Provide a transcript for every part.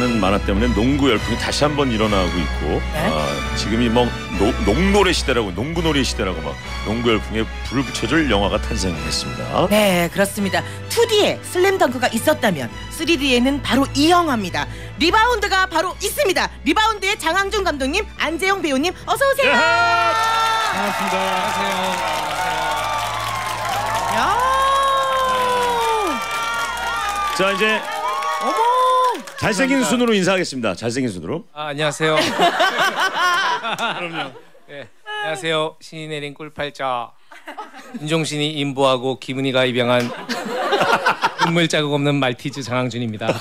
라는 만화 때문에 농구 열풍이 다시 한번 일어나고 있고 아, 지금이 뭐 노, 농놀의 시대라고 농구놀이 시대라고 막 농구 열풍에 불을 붙여줄 영화가 탄생했습니다. 네, 그렇습니다. 2D에 슬램덩크가 있었다면 3D에는 바로 이 영화입니다. 리바운드가 바로 있습니다. 리바운드의 장항준 감독님, 안재홍 배우님 어서 오세요. 반갑습니다. 야. 자 이제. 잘생긴 순으로 인사하겠습니다. 잘생긴 순으로. 아, 안녕하세요. 그럼요. 네, 안녕하세요. 신이 내린 꿀팔자. 윤종신이 인보하고 김은희가 입양한 눈물 자국 없는 말티즈 장항준입니다.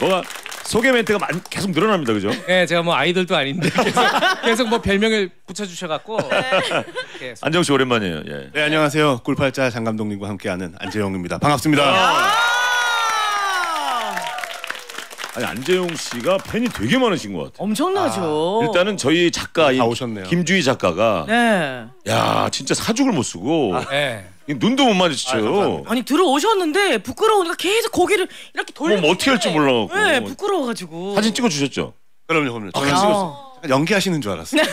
뭐가 소개 멘트가 많, 계속 늘어납니다, 그죠? 네, 제가 뭐 아이돌도 아닌데 계속, 계속 뭐 별명을 붙여주셔갖고 이렇게 안정 씨 오랜만이에요. 예. 네 안녕하세요. 꿀팔자 장 감독님과 함께하는 안재영입니다. 반갑습니다. 아니 안재용 씨가 팬이 되게 많으신 것 같아요. 엄청나죠. 일단은 저희 작가 이다 오셨네요. 김주희 작가가 네. 야 진짜 사죽을 못 쓰고 네. 눈도 못 아, 마주쳐요. 감사합니다. 아니 들어오셨는데 부끄러우니까 계속 고개를 이렇게 돌리고 뭐 어떻게 할줄 몰라갖고. 네, 부끄러워가지고. 사진 찍어 주셨죠? 그럼요, 그럼요. 저는 아. 연기하시는 줄 알았어요.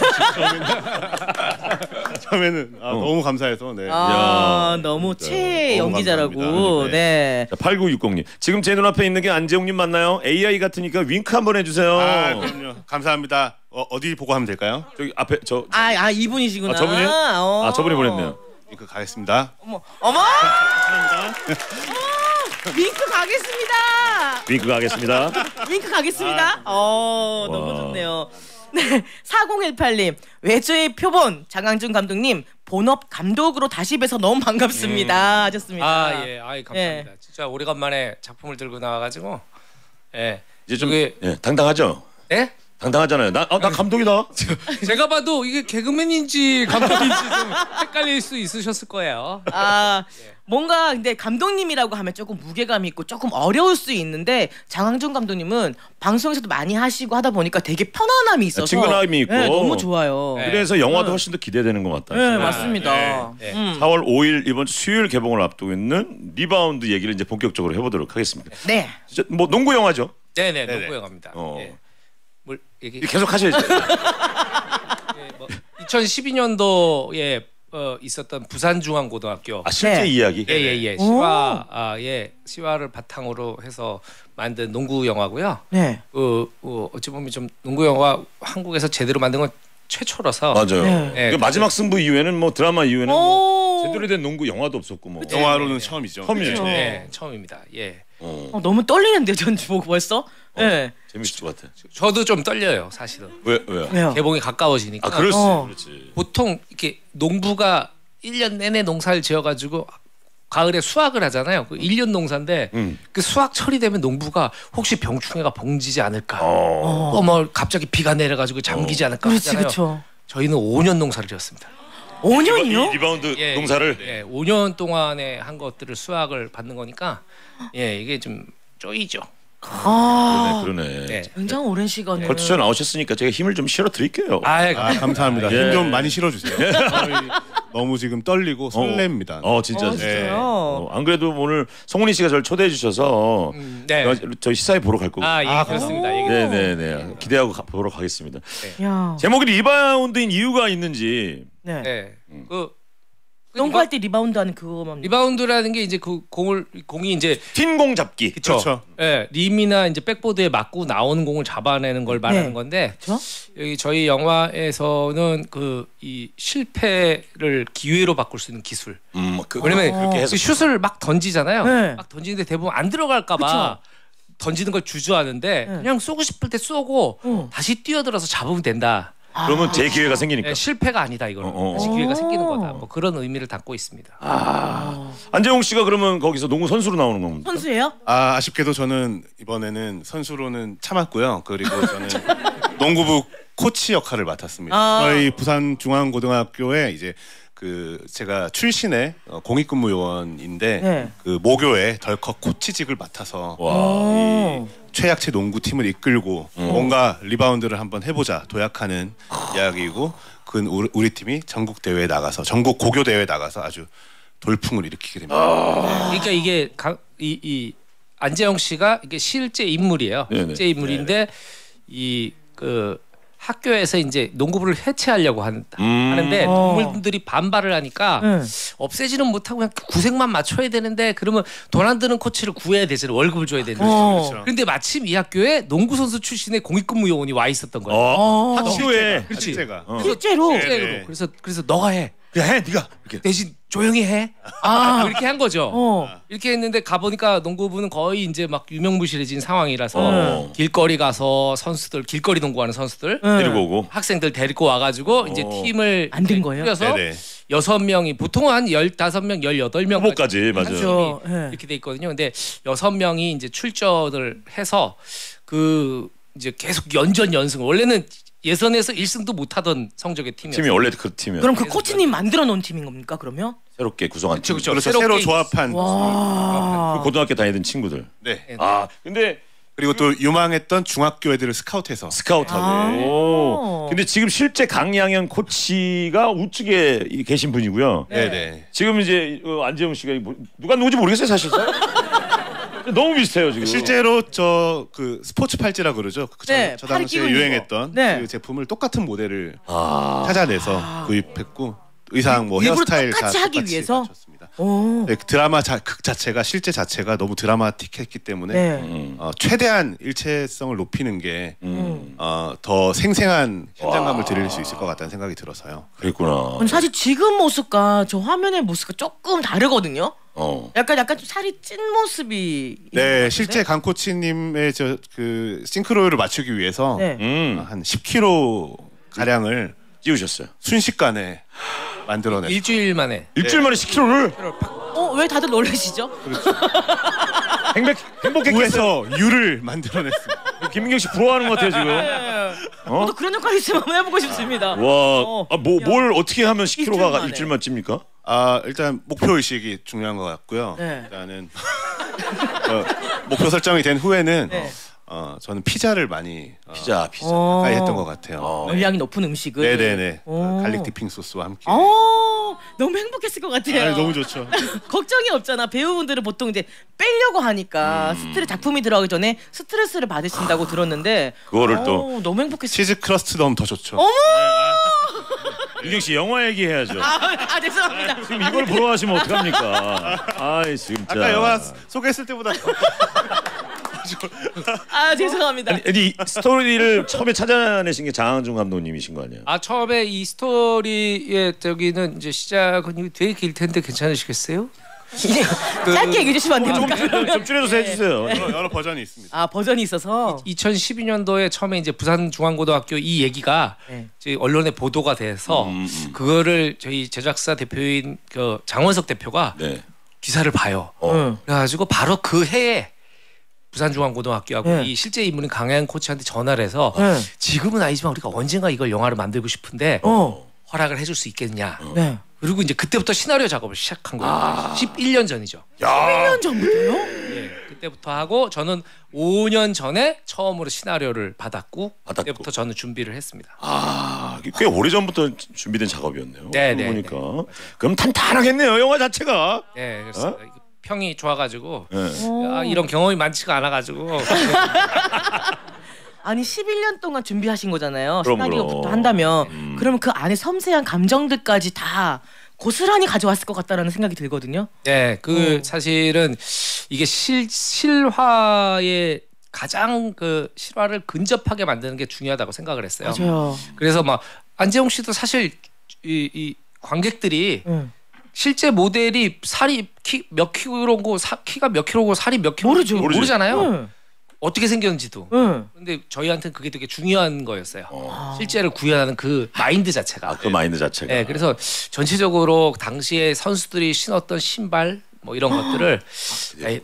처음에는, 아, 어. 너무 감사해서 네. 아, 야, 너무 진짜. 최 너무 연기자라고. 감사합니다. 네. 자, 8960님 지금 제 눈앞에 있는 게 안재용님 맞나요? AI 같으니까 윙크 한번 해주세요. 아, 그럼요. 감사합니다. 어, 어디 보고 하면 될까요? 저기 앞에 저 아, 아 이분이시구나. 아, 저분이요? 어. 아 저분이 보냈네요. 링크 가겠습니다. 어머, 어머. 어머, 윙크 가겠습니다. 윙크 가겠습니다. 윙크 가겠습니다. 어, 너무 와. 좋네요. 네, 4018님 외조의 표본 장항준 감독님 본업 감독으로 다시 뵈서 너무 반갑습니다. 하셨습니다. 아 예, 아이 감사합니다. 진짜 오래간만에 작품을 들고 나와가지고 예, 이제 좀 그게- 예, 당당하죠? 네? 당당하잖아요. 나, 어, 나 감독이다. 제가 봐도 이게 개그맨인지 감독인지 좀 헷갈릴 수 있으셨을 거예요. 아 예. 뭔가 근데 감독님이라고 하면 조금 무게감 있고 조금 어려울 수 있는데 장항준 감독님은 방송에서도 많이 하시고 하다 보니까 되게 편안함이 있어서 친근함이 있고. 네, 너무 좋아요. 네. 그래서 영화도 훨씬 더 기대되는 것 같다. 네, 맞습니다. 네, 네. 음. 4월 5일 이번 주 수요일 개봉을 앞두고 있는 리바운드 얘기를 이제 본격적으로 해보도록 하겠습니다. 네. 진짜 뭐 농구 영화죠? 네네, 네네. 농구 영화입니다. 어. 예. 뭘 얘기? 계속 하셔야죠. 예, 뭐 2012년도에 어, 있었던 부산중앙고등학교 아 실제 네. 이야기. 예예 예 실화 아, 예 실화를 바탕으로 해서 만든 농구 영화고요. 네. 어, 어, 어찌 보면 좀 농구 영화 한국에서 제대로 만든 건 최초라서 맞아요. 네. 네, 그 마지막 승부 이후에는 뭐 드라마 이후에는 뭐 오. 제대로 된 농구 영화도 없었고 뭐. 그쵸. 영화로는 네, 네. 처음이죠. 처음이죠. 네, 처음입니다. 예. 어, 어, 너무 떨리는데요, 전 보고 벌써. 네. 재밌을 것 같아. 저도 좀 떨려요, 사실은. 왜 왜요? 왜요? 개봉이 가까워지니까. 아 그럴 수 어. 그렇지. 보통 이렇게 농부가 1년 내내 농사를 지어 가지고 가을에 수확을 하잖아요. 그 1년 농사인데 음. 그 수확 철이 되면 농부가 혹시 병충해가 봉지지 않을까? 어. 또뭐 갑자기 비가 내려 가지고 잠기지 않을까 그렇지, 하잖아요. 그렇죠. 저희는 5년 농사를 지었습니다. 5년이요? 이 리바운드 예, 농사를 예, 5년 동안에 한 것들을 수확을 받는 거니까 예, 이게 좀 쪼이죠. 아, 그러네 그러네. 네. 굉장히 오랜 시간을. 벌써 나오셨으니까 제가 힘을 좀 실어 드릴게요. 아, 아, 감사합니다. 예. 힘좀 많이 실어주세요. 저희 너무 지금 떨리고 설렙니다. 어 진짜. 어, 진짜. 진짜요? 어, 안 그래도 오늘 송은이 씨가 저를 초대해 주셔서 음, 네. 저희 시사회 보러 갈 거고. 아, 예, 아, 그렇습니다. 이게 네네 네 기대하고 가, 보러 가겠습니다. 야. 제목이 리바운드인 이유가 있는지 네. 네. 그, 그 농구할 때 리바운드 하는 그거만. 리바운드라는 게 이제 그 공을 공이 이제 튄 공 잡기. 그쵸. 그렇죠. 예, 림이나 이제 백보드에 맞고 나오는 공을 잡아내는 걸 말하는 네. 건데 그렇죠? 여기 저희 영화에서는 그 이 실패를 기회로 바꿀 수 있는 기술. 음, 그, 왜냐면 그렇게 해서 그 슛을 막 던지잖아요. 네. 막 던지는데 대부분 안 들어갈까봐 던지는 걸 주저하는데 네. 그냥 쏘고 싶을 때 쏘고 어. 다시 뛰어들어서 잡으면 된다. 그러면 제 기회가 생기니까. 예, 실패가 아니다 이거는 어, 어. 다시 기회가 오. 생기는 거다. 뭐 그런 의미를 담고 있습니다. 아, 안재홍 씨가 그러면 거기서 농구 선수로 나오는 겁니다. 선수예요? 아, 아쉽게도 저는 이번에는 선수로는 참았고요. 그리고 저는 농구부 코치 역할을 맡았습니다. 아. 저희 부산 중앙고등학교에 이제 그 제가 출신의 어, 공익근무 요원인데 네. 그 모교에 덜컥 코치직을 맡아서 와. 어. 최약체 농구팀을 이끌고 뭔가 리바운드를 한번 해보자 도약하는 이야기이고 그 우리, 우리 팀이 전국 대회에 나가서 전국 고교 대회에 나가서 아주 돌풍을 일으키게 됩니다. 그러니까 이게 가, 이, 이 안재영 씨가 이게 실제 인물이에요. 네네. 실제 인물인데 이 그 학교에서 이제 농구부를 해체하려고 한, 음. 하는데 어. 동물분들이 반발을 하니까 응. 없애지는 못하고 그냥 구색만 맞춰야 되는데 그러면 돈 안 드는 코치를 구해야 되잖아요. 월급을 줘야 되는데. 어. 그렇죠. 근데 마침 이 학교에 농구 선수 출신의 공익근무 요원이 와 있었던 거예요. 어, 어. 학교에 그렇지. 실제가. 어. 실제로. 네. 실제로. 그래서 그래서 너가 해. 그래 해 네가 이렇게 대신 조용히 해. 아. 이렇게 한 거죠. 어. 이렇게 했는데 가보니까 농구부는 거의 이제 막 유명무실해진 상황이라서 어. 길거리 가서 선수들 길거리 농구하는 선수들 응. 데리고 오고 학생들 데리고 와가지고 이제 어. 팀을 안 된 거예요? 꾸려서 네네. 여섯 명이 보통은 한 열다섯 명, 열여덟 명 후보까지 맞아요. 그렇죠. 예. 이렇게 돼 있거든요. 근데 여섯 명이 이제 출전을 해서 그 이제 계속 연전 연승. 원래는 예선에서 1승도 못 하던 성적의 팀이었어요. 팀이 원래 그 팀이야. 그럼 그 코치님 만들어 놓은 팀인 겁니까 그러면? 새롭게 구성한 그쵸, 팀. 그쵸. 새롭게 새로 조합한. 와. 그 고등학교 다니던 친구들. 네. 아 근데 그리고 또 유망했던 중학교 애들을 스카우트해서 스카우트하고. 아. 오. 근데 지금 실제 강양현 코치가 우측에 이- 계신 분이고요. 네네. 지금 이제 어, 안재영 씨가 뭐- 누가 누군지 모르겠어요 사실상. 너무 비슷해요 지금. 실제로 저 그 스포츠 팔찌라 그러죠. 그 저, 네, 저팔 당시에 끼고 있는 유행했던 거. 네. 그 제품을 똑같은 모델을 아. 찾아내서 구입했고 의상 뭐 일부러 헤어스타일 똑같이 다 하기 똑같이 위해서? 맞췄습니다. 오. 네, 그 드라마 자, 극 자체가 실제 자체가 너무 드라마틱했기 때문에 네. 음. 어, 최대한 일체성을 높이는 게 음. 어, 더 생생한 현장감을 드릴 수 있을 것 같다는 생각이 들어서요. 그랬구나. 아니, 사실 지금 모습과 저 화면의 모습과 조금 다르거든요. 어. 약간 약간 좀 살이 찐 모습이. 네? 실제 강 코치님의 저 그 싱크로율을 맞추기 위해서 네. 음. 한 10kg 가량을 찌우셨어요. 순식간에 만들어냈어요. 일주일 만에 일주일 만에 10kg를 어, 왜 다들 놀라시죠? 행복 행복했겠어요. 구에서 유를 만들어냈습니다. 김민경 씨 부러워하는 것 같아요 지금. 네. 어? 저도 그런 역할 있으면 한번 해보고 싶습니다. 와, 아, 뭐, 야. 뭘 어떻게 하면 일주일 10kg가 만에. 일주일만 찝니까? 아 일단 목표 의식이 중요한 것 같고요. 네. 일단은 어, 목표 설정이 된 후에는 네. 어, 저는 피자를 많이 어, 피자, 피자. 어. 가까이 했던 것 같아요. 어. 네. 열량이 높은 음식을. 네네네. 오. 어, garlic dipping 소스와 함께. 어, 너무 행복했을 것 같아요. 아, 너무 좋죠. 걱정이 없잖아. 배우분들은 보통 이제 빼려고 하니까 스트레스 작품이 들어가기 전에 스트레스를 받으신다고 들었는데 그거를 또 어, 너무 행복했어. 치즈 crust 넣으면 더 좋죠. 어머! 민경 씨 영화 얘기해야죠. 아, 아 죄송합니다. 지금 이걸 부러워하시면 어떡합니까? 아이 진짜. 아까 영화 소개했을 때보다 아 죄송합니다. 아니, 아니 이 스토리를 처음에 찾아내신 게 장항준 감독님이신 거 아니에요? 아 처음에 이 스토리의 저기는 이제 시작은 되게 길 텐데 괜찮으시겠어요? 그- 짧게 얘기해 주시면 안 좀, 됩니까? 좀, 좀 줄여서 해주세요. 여러, 여러 버전이 있습니다. 아 버전이 있어서 2012년도에 처음에 이제 부산 중앙고등학교 이 얘기가 네. 이제 언론에 보도가 돼서 음, 음. 그거를 저희 제작사 대표인 그 장원석 대표가 네. 기사를 봐요. 어. 응. 그래가지고 바로 그 해에 부산중앙고등학교하고 네. 이 실제 인물인 강양 코치한테 전화를 해서 네. 지금은 아니지만 우리가 언젠가 이걸 영화를 만들고 싶은데 어. 허락을 해줄 수 있겠냐. 네. 그리고 이제 그때부터 시나리오 작업을 시작한 거예요. 11년 전이죠. 야, 1년 전부터요? 예, 그때부터 하고 저는 5년 전에 처음으로 시나리오를 받았고, 받았고. 그때부터 저는 준비를 했습니다. 아, 꽤 오래 전부터 준비된 작업이었네요. 네, 네, 보니까 그럼 탄탄하겠네요 영화 자체가. 네, 그래서 평이 좋아가지고 네. 아, 이런 경험이 많지가 않아가지고 아니 11년 동안 준비하신 거잖아요. 그럼, 시나리오부터 그럼. 한다면 음. 그러면 그 안에 섬세한 감정들까지 다 고스란히 가져왔을 것 같다라는 생각이 들거든요. 네, 그 어. 사실은 이게 실 실화의 가장 그 실화를 근접하게 만드는 게 중요하다고 생각을 했어요. 맞아요. 그래서 막 안재홍 씨도 사실 이, 이 관객들이 응. 실제 모델이 살이 키 몇 킬로고 사, 키가 몇 킬로고 살이 몇 킬로 모르죠. 모르지. 모르잖아요. 응. 어떻게 생겼는지도. 응. 근데 저희한테는 그게 되게 중요한 거였어요. 어. 실제를 구현하는 그 마인드 자체가. 아, 그 마인드 자체가. 네, 그래서 전체적으로 당시에 선수들이 신었던 신발 뭐 이런 것들을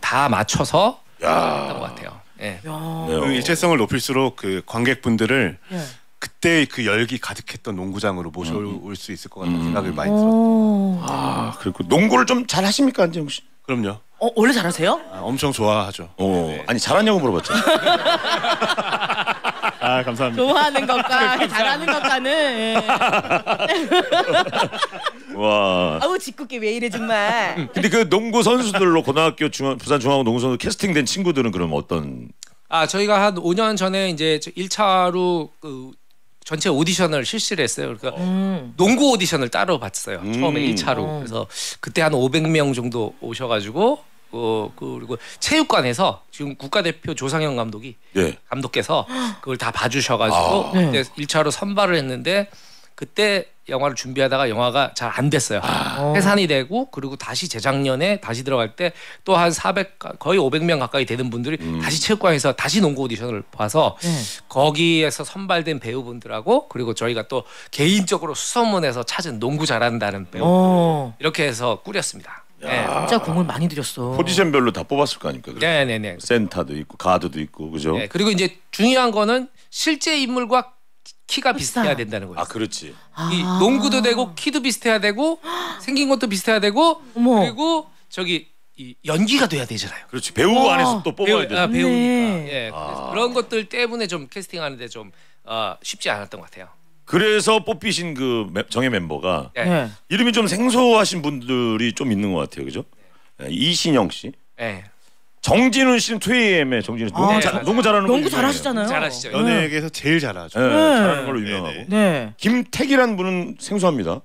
다 맞춰서 했던 것 같아요. 예. 야. 네. 그 일체성을 높일수록 그 관객분들을 예. 그때 그 열기 가득했던 농구장으로 모셔올 수 있을 것 같다는 음. 생각을 많이 들었어요. 오. 아, 그리고 농구를 좀 잘 하십니까 안재홍 씨? 그럼요. 어, 원래 잘하세요? 아, 엄청 좋아하죠. 어, 네. 아니 잘하냐고 물어봤잖아. 아 감사합니다. 좋아하는 것과 잘하는 것과는 예. 와. 아우 짓궂게 왜 이래 정말. 근데 그 농구 선수들로 고등학교 중앙 부산 중앙 농구 선수 캐스팅된 친구들은 그럼 어떤 아 저희가 한 5년 전에 이제 1차로 그 전체 오디션을 실시를 했어요. 그러니까 음. 농구 오디션을 따로 봤어요. 음. 처음에 1차로. 어. 그래서 그때 한 500명 정도 오셔가지고 어 그리고 체육관에서 지금 국가대표 조상현 감독이 예. 감독께서 그걸 다 봐주셔가지고 아. 그때 네. 1차로 선발을 했는데 그때 영화를 준비하다가 영화가 잘 안 됐어요. 어. 해산이 되고 그리고 다시 재작년에 다시 들어갈 때 또 한 400 거의 500명 가까이 되는 분들이 음. 다시 체육관에서 다시 농구 오디션을 봐서 네. 거기에서 선발된 배우분들하고 그리고 저희가 또 개인적으로 수소문해서 찾은 농구 잘한다는 배우 어. 이렇게 해서 꾸렸습니다. 네. 진짜 공을 많이 들였어. 포지션별로 다 뽑았을 거 아닙니까? 네네네. 센터도 있고 가드도 있고 그죠? 네. 그리고 이제 중요한 거는 실제 인물과 키가 비슷해야 된다는 거예요. 아 그렇지. 이 농구도 되고 키도 비슷해야 되고 생긴 것도 비슷해야 되고 어머. 그리고 저기 이 연기가 돼야 되잖아요. 그렇지. 배우 와. 안에서 또 뽑아야 돼. 아, 배우니까. 네. 예. 아. 그래서 그런 것들 때문에 좀 캐스팅하는데 좀 어, 쉽지 않았던 것 같아요. 그래서 뽑히신 그 매- 정예 멤버가 예. 네. 이름이 좀 생소하신 분들이 좀 있는 것 같아요, 그죠? 예, 이신영 씨, 예. 정진훈 씨는 2AM의 정진훈 씨. 농구, 아, 자, 맞아요. 농구 잘하는 농구 거 잘하시잖아요. 잘하시죠. 연예계에서 제일 잘하죠. 예, 네. 잘하는 걸로 유명하고. 네네. 네. 김택이라는 분은 생소합니다.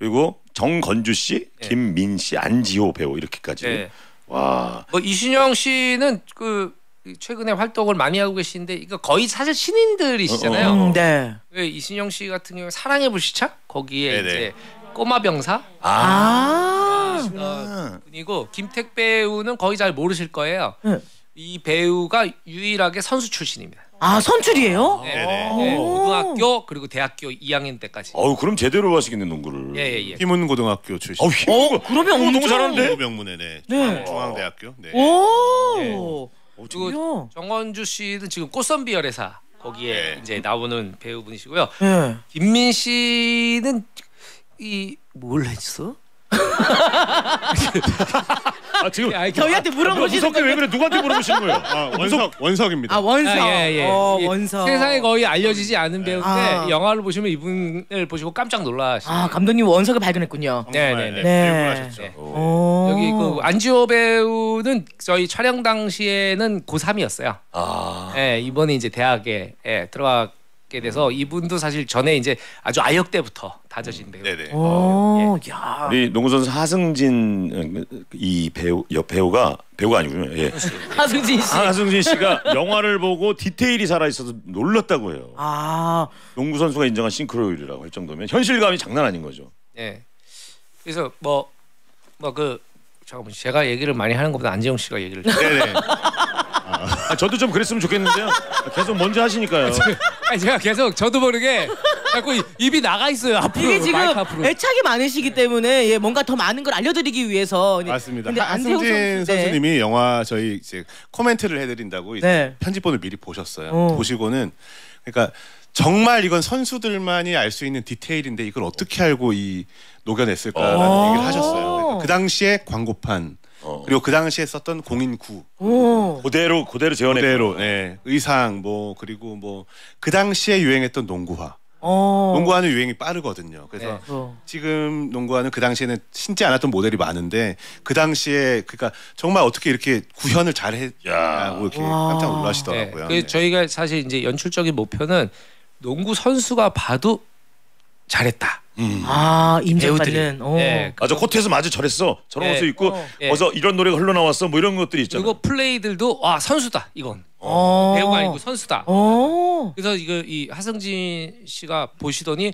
그리고 정건주 씨, 네. 김민 씨, 안지호 배우 이렇게까지. 예. 와. 뭐 이신영 씨는 그 최근에 활동을 많이 하고 계신데 이거 거의 사실 신인들이시잖아요. 어, 어, 음, 네. 왜 이신영 씨 같은 경우에 사랑의 불시착 거기에 네네. 이제 꼬마 병사 아. 어, 분이고 김택 배우는 거의 잘 모르실 거예요. 네. 이 배우가 유일하게 선수 출신입니다. 아 선출이에요? 네. 네네. 네, 오. 고등학교 그리고 대학교 2학년 때까지. 어우 그럼 제대로 하시겠네 농구를. 예 예 예. 희문 고등학교 출신. 어우 힘. 어, 그러면 너무 엄청 잘하는데? 농구 명문에 네. 네. 중앙대학교. 네. 오. 그리고 정원주 씨는 지금 꽃선비 열애사 거기에 네. 이제 나오는 배우분이시고요. 네. 김민 씨는 이뭘 했어? 아 지금 아이, 저희한테 물어보시는 무섭게 왜 거예요? 그래? 누구한테 물어보시는 거예요? 아, 원석 원석입니다. 아 원석. 아, 예, 예. 어, 이 원석. 세상에 거의 알려지지 않은 배우인데 아. 영화를 보시면 이분을 보시고 깜짝 놀라시죠. 아 감독님 원석을 발견했군요. 네, 정말, 네, 네. 배우하셨죠. 네. 오. 여기 그 안지호 배우는 저희 촬영 당시에는 고3이었어요. 아. 예, 이번에 이제 대학에 예, 들어가 게 돼서 이분도 사실 전에 이제 아주 아역 때부터 다져진 배우. 네네. 오, 야. 우리 농구 선수 하승진 어, 이 배우 여 배우가 배우가 아니군요. 예. 하승진 씨. 하승진 씨가 영화를 보고 디테일이 살아 있어서 놀랐다고 해요. 아, 농구 선수가 인정한 싱크로율이라고 할 정도면 현실감이 장난 아닌 거죠. 예. 그래서 뭐 뭐 그 잠깐만 제가 얘기를 많이 하는 것보다 안지영 씨가 얘기를 네네. 아, 저도 좀 그랬으면 좋겠는데요. 계속 먼저 하시니까요. 아니 제가 계속 저도 모르게 자꾸 이- 입이 나가 있어요 앞으로 이게 지금 마이크 앞으로 애착이 많으시기 때문에 예, 뭔가 더 많은 걸 알려드리기 위해서. 네. 맞습니다. 근데 하승진 선수- 네. 선수님이 영화 저희 이제 코멘트를 해드린다고 이제 네. 편집본을 미리 보셨어요. 어. 보시고는 그러니까 정말 이건 선수들만이 알 수 있는 디테일인데 이걸 어떻게 알고 이 녹여냈을까라는 어. 얘기를 하셨어요. 그러니까 그 당시에 광고판 어. 그리고 그 당시에 썼던 공인구 오. 그대로 그대로 재현해. 그대로 네, 의상 뭐 그리고 뭐 그 당시에 유행했던 농구화 어. 농구화는 유행이 빠르거든요. 그래서 네. 어. 지금 농구화는 그 당시에는 신지 않았던 모델이 많은데 그 당시에 그러니까 정말 어떻게 이렇게 구현을 잘 했냐고 이렇게 와. 깜짝 네. 놀라시더라고요. 그 네. 저희가 사실 이제 연출적인 목표는 농구 선수가 봐도 잘했다. 음. 아, 인정받는. 배우들이. 어. 네. 맞아 코트에서 맞아 저랬어. 저런 네. 옷을 입고 어. 예. 어서 이런 노래가 흘러나왔어. 뭐 이런 것들이 있잖아. 그리고 플레이들도 와 선수다 이건 어. 배우가 아니고 선수다. 어. 그래서 이거 이 하승진 씨가 보시더니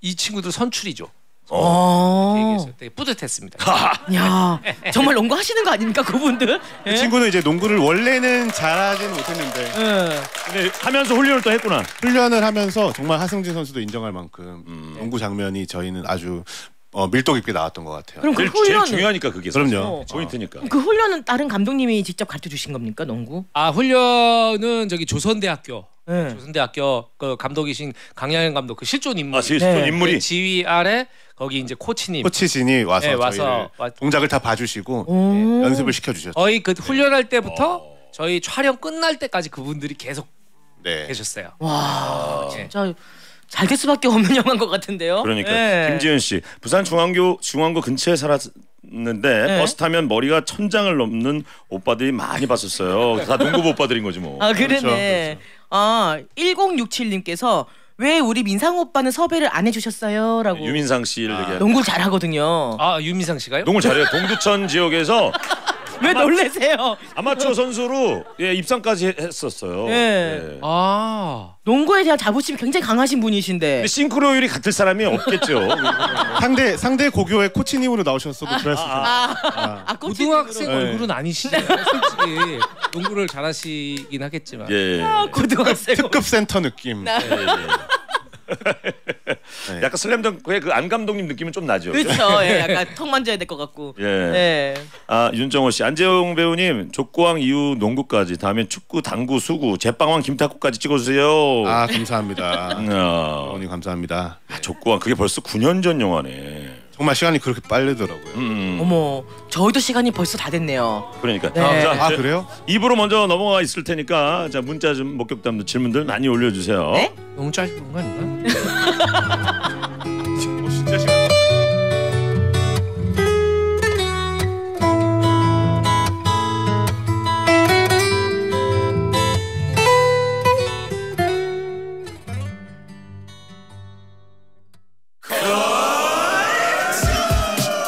이 친구들 선출이죠. 어. 되게 뿌듯했습니다. 야, 정말 농구 하시는 거 아닙니까, 그분들? 그 예? 친구는 이제 농구를 원래는 잘하지는 못했는데 예. 근데 하면서 훈련을 또 했구나. 훈련을 하면서 정말 하승진 선수도 인정할 만큼 음. 농구 장면이 저희는 아주 어, 밀도 깊게 나왔던 것 같아요. 그럼 그 제일, 제일 훈련은 중요하니까 그게 그럼요. 어. 포인트니까. 그 훈련은 다른 감독님이 직접 가르쳐 주신 겁니까, 농구? 아 훈련은 저기 조선대학교 예. 조선대학교 그 감독이신 강양현 감독 그 실존 인물 아 실존 네. 인물이 그 지휘 아래 거기 이제 코치님 코치진이 와서, 네, 와서 저희를 와- 동작을 다 봐주시고 오. 연습을 시켜주셨죠. 거의 그 훈련할 때부터 어. 저희 촬영 끝날 때까지 그분들이 계속 네. 계셨어요. 와, 네. 진짜 잘 될 수밖에 없는 영화인 것 같은데요. 그러니까 예. 김지은 씨 부산 중앙교 중앙고 근처에 살았는데 네. 버스 타면 머리가 천장을 넘는 오빠들이 많이 봤었어요. 다 농구 오빠들인 거지 뭐. 아 그러네. 그렇죠, 아 1067님께서 왜 우리 민상 오빠는 섭외를 안 해주셨어요?라고. 유민상 씨를 얘기하는. 농구 잘하거든요. 아 유미상 씨가요? 농구 잘해요. 동두천 지역에서 왜 놀래세요? 아마추어 선수로 예, 입상까지 해- 했었어요. 예. 예. 아 농구에 대한 자부심이 굉장히 강하신 분이신데. 근데 싱크로율이 같을 사람이 없겠죠. 상대 상대 고교의 코치님으로 나오셨어도 그랬을 텐데. 아, 아 고등학생 네. 얼굴은 아니시잖아요. 솔직히 농구를 잘하시긴 하겠지만. 예. 아, 고등학생. 특급 센터 느낌. 나- 약간 슬램덩크의 그 안 감독님 느낌은 좀 나죠. 그렇죠. 예, 약간 턱 만져야 될 것 같고. 예. 예. 아 윤정호 씨, 안재홍 배우님 족구왕 이후 농구까지 다음에 축구, 당구, 수구, 제빵왕 김탁구까지 찍어주세요. 아 감사합니다. 아, 어머니 감사합니다. 아, 족구왕 그게 벌써 9년 전 영화네. 정말 시간이 그렇게 빠르더라고요. 음, 어머, 저희도 시간이 벌써 다 됐네요. 그러니까. 네. 자, 아 저- 그래요? 입으로 먼저 넘어가 있을 테니까 자 문자 좀 목격담도 질문들 많이 올려주세요. 네? 너무 짧은 거 아닌가? 어, 진짜 시간.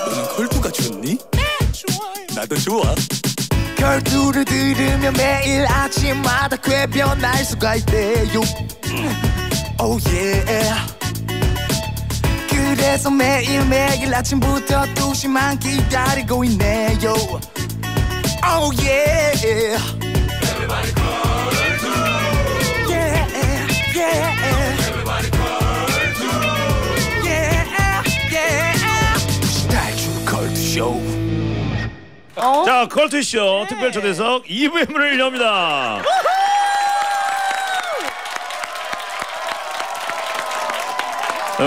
너는 걸투가 좋니? 나도 좋아. 걸투를 들으면 매일 아침마다 쾌변할 수가 있대요. Oh yeah. 그래서 매일 매일 아침부터 두 시만 기다리고 있네요. Oh yeah. Yeah, yeah. Yeah, yeah. 날줄 걸투쇼. 어? 자 컬투쇼 특별 초대석 2부의 문을 엽니다.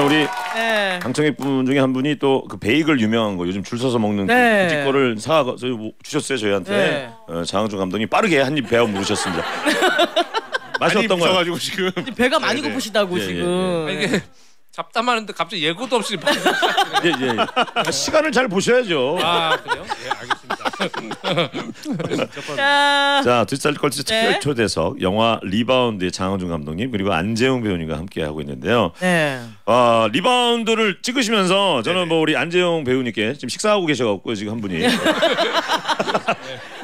우리 예. 강청객 분 중에 한 분이 또 그 베이글 유명한 거 요즘 줄 서서 먹는 네. 그 굳이 거를 사가 저희 뭐 주셨어요 저희한테 네. 어, 장항준 감독님 빠르게 한 입 베어 물으셨습니다. 맛이 어떤가요? 붙여가지고 지금. 배가 많이 네, 네. 고프시다고 예, 예, 지금. 아, 이게 잡담하는데 갑자기 예고도 없이 막- 예, 예. 아, 시간을 잘 보셔야죠. 아 그래요? 예 알겠습니다. 자, 자, 두시탈출 컬투쇼 네. 특별 초대석 영화 리바운드의 장항준 감독님 그리고 안재홍 배우님과 함께 하고 있는데요. 네. 아 리바운드를 찍으시면서 저는 뭐 우리 안재홍 배우님께 지금 식사하고 계셔 갖고 지금 한 분이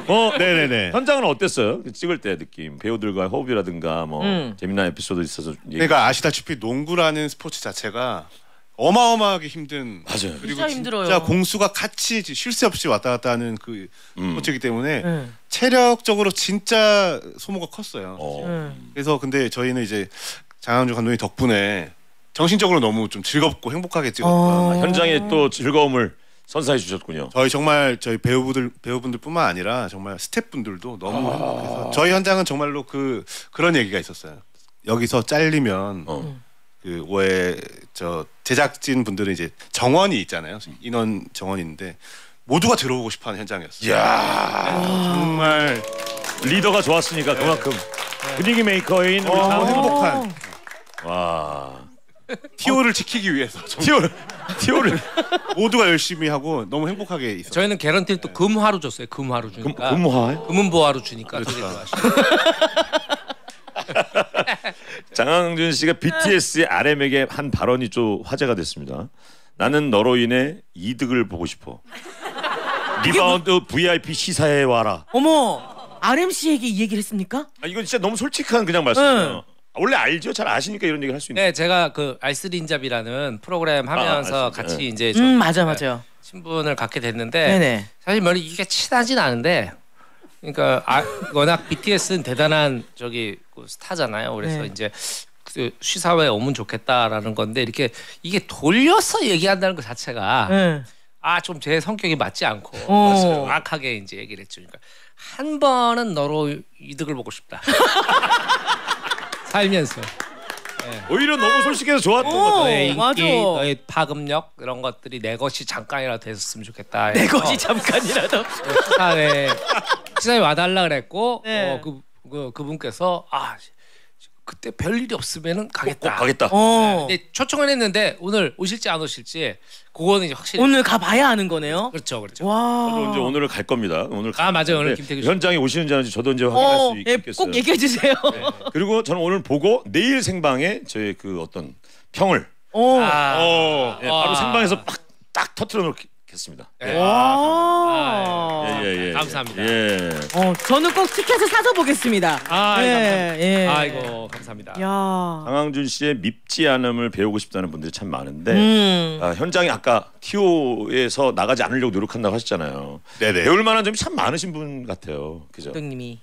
뭐 네네네. 현장은 어땠어요? 찍을 때 느낌 배우들과 호흡이라든가 뭐 음. 재미난 에피소드 있어서 얘기- 그러니까 아시다시피 농구라는 스포츠 자체가 어마어마하게 힘든 맞아요. 그리고 진짜 힘들어요. 진짜 공수가 같이 쉴 새 없이 왔다 갔다 하는 그 음. 스포츠이기 때문에 네. 체력적으로 진짜 소모가 컸어요. 어. 네. 그래서 근데 저희는 이제 장항준 감독님 덕분에 정신적으로 너무 좀 즐겁고 행복하게 찍었던 어. 아, 현장에 또 즐거움을 선사해 주셨군요. 저희 정말 저희 배우분들 배우분들뿐만 아니라 정말 스태프분들도 너무 행복해서 저희 현장은 정말로 그 그런 얘기가 있었어요. 여기서 잘리면 어. 그 왜 저 제작진 분들은 이제 정원이 있잖아요. 인원 정원이 있는데 모두가 들어오고 싶어하는 현장이었어요. 이야 정말 리더가 좋았으니까 그만큼 분위기 메이커인 우리 어, 행복한 와 티오를 지키기 위해서 티오를 티오를 모두가 열심히 하고 너무 행복하게 있었어요. 저희는 개런티는 또 금화로 줬어요. 금화로 금, 주니까. 금화 금은보화로 주니까 되게 그렇죠. 좋아하시고. 장항준 씨가 BTS의 RM에게 한 발언이 좀 화제가 됐습니다. 나는 너로 인해 이득을 보고 싶어. 리바운드 VIP 시사에 와라. 어머, RM 씨에게 이 얘기를 했습니까? 아, 이건 진짜 너무 솔직한 그냥 말씀이에요. 아, 원래 알죠? 잘 아시니까 이런 얘기 할수 있는. 네, 제가 그 알쓸인잡이라는 프로그램 하면서 아, 같이 네. 이제 저 음, 맞아, 맞아요. 친분을 갖게 됐는데 네네. 사실 뭐 이게 친하진 않은데 그러니까 아, 워낙 BTS는 대단한 저기 그 스타잖아요. 그래서 네. 이제 그 시사회에 오면 좋겠다라는 건데 이렇게 이게 돌려서 얘기한다는 것 자체가 네. 아좀 제 성격이 맞지 않고 어. 정확하게 이제 얘기를 했죠. 그러니까 한 번은 너로 이득을 보고 싶다. 살면서 오히려 너무 솔직해서 좋았던 오. 것 같아요. 너의 인기, 맞아. 너의 파급력 이런 것들이 내 것이 잠깐이라도 됐으면 좋겠다. 내 해서 것이 잠깐이라도. 시사회 시사회 와달라 그랬고 네. 어, 그, 그 그분께서 아 그때 별 일이 없으면은 가겠다. 꼭 가겠다. 어. 근데 초청을 했는데 오늘 오실지 안 오실지 그거는 이제 확실히 오늘 가봐야 하는 거네요. 그렇죠, 그렇죠. 와. 저도 이제 오늘을 갈 겁니다. 오늘 아, 맞아요. 오늘 김태규 씨. 현장에 오시는지 안 오는지 저도 이제 확인할 어, 수 예, 있겠어요. 꼭 얘기해 주세요. 그리고 저는 오늘 보고 내일 생방에 저의 그 어떤 평을 어. 아, 어. 예, 바로 생방에서 딱, 딱 터트려 놓 겠습니다. 예. 와. 아, 예, 예, 예. 감사합니다. 예. 어, 저는 꼭 티켓을 사서 보겠습니다. 아, 예, 감사합니다. 예. 아이고 감사합니다. 야. 강항준 씨의 밉지 않음을 배우고 싶다는 분들이 참 많은데 음. 아, 현장에 아까 티오에서 나가지 않으려고 노력한다고 하셨잖아요. 네네. 배울 만한 점이 참 많으신 분 같아요. 그죠? 감독님이.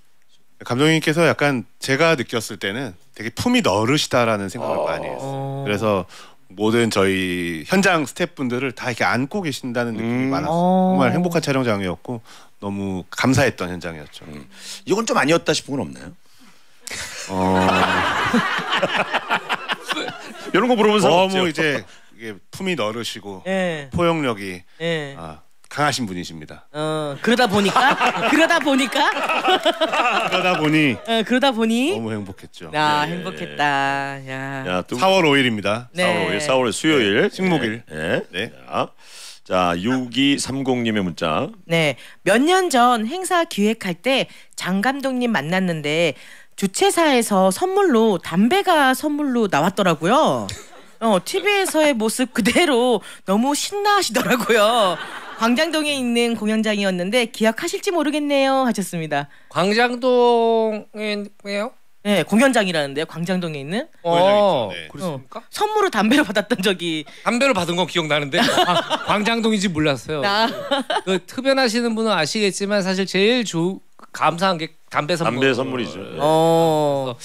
감독님께서 약간 제가 느꼈을 때는 되게 품이 너르시다라는 생각을 많이 했어요. 어. 그래서 모든 저희 현장 스태프분들을 다 이렇게 안고 계신다는 느낌이 음. 많았어요. 어. 정말 행복한 촬영장이었고 너무 감사했던 현장이었죠. 이건 좀 아니었다 싶은 건 없나요? 어, 이런 거 물어보면 너무 없죠. 이제 이게 품이 너르시고 예. 포용력이 예. 아, 강하신 분이십니다. 어, 그러다 보니까 그러다 보니까 그러다 보니 어, 그러다 보니 너무 행복했죠. 아, 예. 행복했다. 야. 야, 또 4월 5일입니다. 네. 4월 5일, 4월 수요일 식목일. 예. 예. 네. 자, 자 6230님의 문자. 네. 몇 년 전 행사 기획할 때 장 감독님 만났는데 주최사에서 선물로 담배가 선물로 나왔더라고요. 어, TV에서의 모습 그대로 너무 신나하시더라고요. 광장동에 있는 공연장이었는데 기억하실지 모르겠네요 하셨습니다. 광장동에요? 네, 공연장이라는데요. 광장동에 있는 어, 네. 그렇습니까? 선물로 담배를 받았던 적이 담배를 받은 건 기억나는데 광- 광장동인지 몰랐어요. 나그 흡연하시는 분은 아시겠지만 사실 제일 조, 감사한 게 담배 선물. 담배 선물이죠. 예. 어.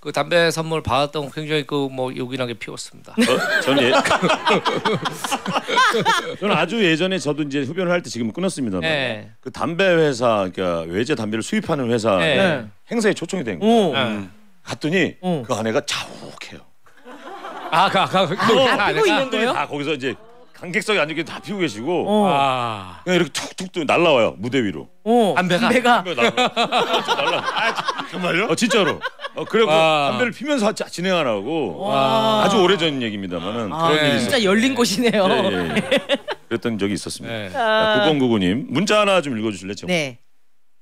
그 담배 선물 받았던 거 굉장히 그 뭐 요긴하게 피웠습니다. 저, 저는 예, 저는 아주 예전에 저도 이제 흡연을 할 때 지금 끊었습니다만 네. 그 담배 회사 그러니까 외제 담배를 수입하는 회사 네. 행사에 초청이 된 거예요. 오. 네. 갔더니 어. 그 아내가 자욱해요. 아, 그, 그, 그, 다 피고 있는 거예요? 다 거기서 이제 관객석에 앉아 다 피우고 계시고 어. 아, 그냥 이렇게 툭툭 또 날라와요 무대 위로. 어. 담배가? 담배가 담배 날라. 쭉 날라. 정말요? 어 진짜로. 어 그리고 와. 담배를 피면서 하- 진행하라고. 와. 아주 오래 전 얘기입니다만은 아, 그런 일이 진짜 있었어요. 열린 곳이네요. 예, 예, 예. 그랬던 적이 있었습니다. 네. 자, 9099님 문자 하나 좀 읽어주실래요? 네.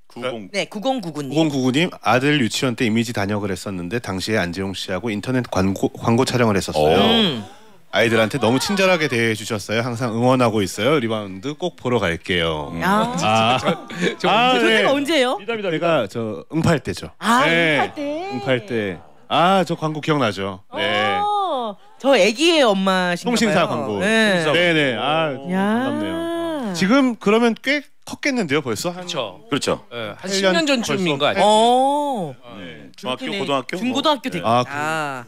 90. 네, 9099님. 9099님 아들 유치원 때 이미지 단역을 했었는데 당시에 안재홍 씨하고 인터넷 광고, 광고 촬영을 했었어요. 어. 음. 아이들한테 너무 친절하게 대해 주셨어요. 항상 응원하고 있어요. 리바운드 꼭 보러 갈게요. 아, 아, 저 아, 그 네. 때가 언제예요? 미다. 제가 저 응팔 때죠. 아, 네. 응팔 때. 응팔 때. 아, 저 광고 기억나죠? 네. 어, 저 아기의 엄마신가요? 통신사 광고. 네. 네, 네. 아, 야. 반갑네요. 지금 그러면 꽤 컸겠는데요, 벌써? 한 그렇죠. 그렇죠. 예, 한 8년 10년 전쯤인 거 아니에요? 어. 네. 중학교 그렇게 고등학교 중고등학교 뭐. 되겠다. 아, 아,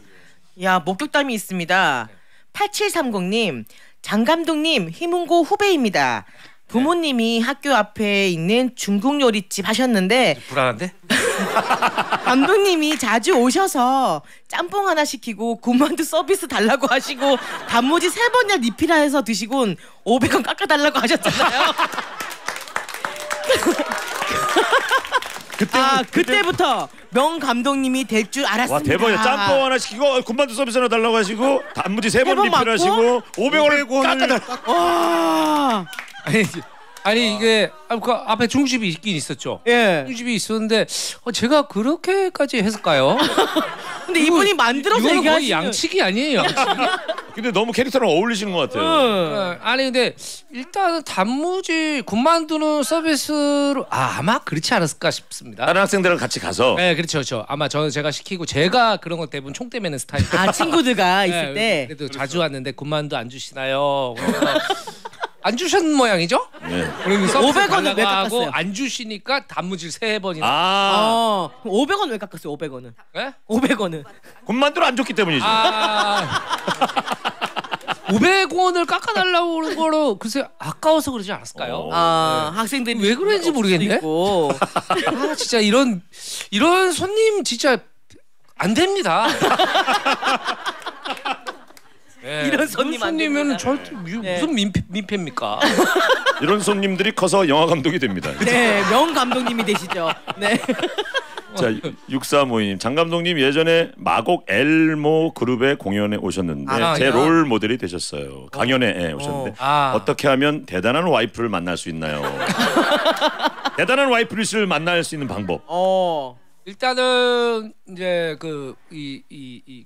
야, 목격담이 있습니다. 8730님, 장 감독님, 희문고 후배입니다. 부모님이 학교 앞에 있는 중국 요리집 하셨는데 불안한데? 감독님이 자주 오셔서 짬뽕 하나 시키고 군만두 서비스 달라고 하시고 단무지 세 번이나 리필 해서 드시곤 500원 깎아달라고 하셨잖아요. 그때 아 그때부터 명 감독님이 될 줄 알았습니다. 와 대박이야. 짬뽕 하나 시키고 어, 군만두 서비스 하나 달라고 하시고 단무지 세번 세번 리필 하시고 500원을 깎아달. 와, 아니, 아니 이게 아, 그 앞에 중집이 있긴 있었죠. 예. 중집이 있었는데 어, 제가 그렇게까지 했을까요? 근데 이분이 만들어서 이거는 거의 얘기하시는. 양치기 아니에요? 양치기? 근데 너무 캐릭터랑 어울리시는 것 같아요. 응. 어, 아니 근데 일단은 단무지 군만두는 서비스로 아 아마 그렇지 않았을까 싶습니다. 다른 학생들랑 같이 가서 네, 그렇죠, 그렇죠. 아마 저는 제가 시키고 제가 그런 거 대부분 총대 매는 스타일. 아 친구들가 있을 때. 그래도 자주 왔는데 군만두 안 주시나요? 안 주신 모양이죠? 네. 그리고 500 원을 왜 하고 깎았어요? 안 주시니까 단무지를 세 번이나. 아 어, 500원 왜 깎았어요? 500원은. 예? 500원은. 군만두를 안 줬기 때문이죠. 아. 500원을 깎아달라고 그러는 거로 글쎄 아까워서 그러지 않았을까요? 아 학생들이 왜 그런지 모르겠네. 있고. 아 진짜 이런 이런 손님 진짜 안 됩니다. 네, 이런 손님 안 손님은 됩니다. 절대 유- 네. 무슨 민폐, 민폐입니까? 이런 손님들이 커서 영화 감독이 됩니다. 네, 명 감독님이 되시죠. 네. 자, 6352님. 장 감독님 예전에 마곡 엘모 그룹의 공연에 오셨는데 아, 제 야. 롤 모델이 되셨어요. 강연에 예, 오셨는데 아. 어. 떻게 하면 대단한 와이프를 만날 수 있나요? 대단한 와이프를 만날 수 있는 방법. 어. 일단은 이제 그 그이이 이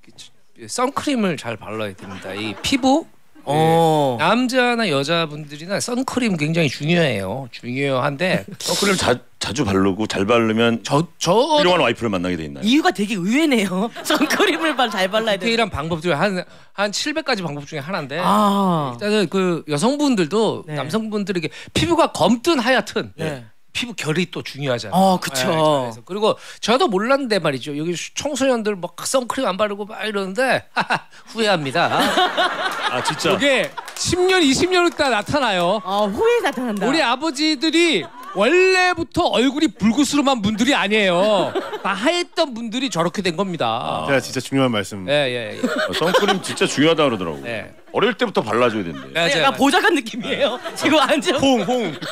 선크림을 잘 발라야 됩니다. 이 피부 어. 남자나 여자분들이나 선크림 굉장히 중요해요. 중요한데 선크림 자, 자주 바르고 잘 바르면 저저 훌륭한 와이프를 만나게 돼 있나요? 이유가 되게 의외네요. 선크림을 발- 잘 발라야 돼. 디테일한 방법들 한한 700가지 방법 중에 하나인데 아. 일단은 그 여성분들도 네. 남성분들에게 피부가 검든 하얗든 네. 피부 결이 또 중요하잖아요. 어, 그쵸. 네, 그리고 저도 몰랐는데 말이죠. 여기 청소년들 막 선크림 안 바르고 막 이러는데 후회합니다. 아 진짜. 이게 10년, 20년 있다 나타나요. 어, 후에 나타난다. 우리 아버지들이 원래부터 얼굴이 불구스름한 분들이 아니에요. 다 하였던 분들이 저렇게 된 겁니다. 제가 진짜 중요한 말씀. 예, 예, 예. 어, 선크림 진짜 중요하다 그러더라고. 네. 어릴 때부터 발라줘야 된대. 네, 제가 약간 보자간 느낌이에요. 지금 완전 홍 홍.